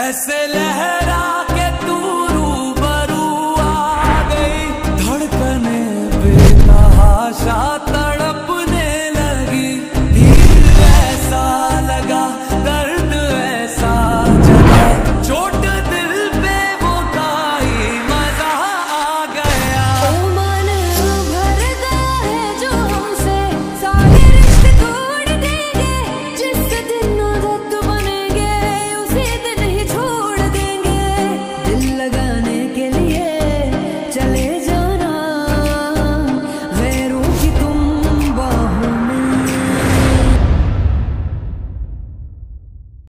ऐसे लहरा के तू रूबरू आ गई। धड़कने बेतहाशा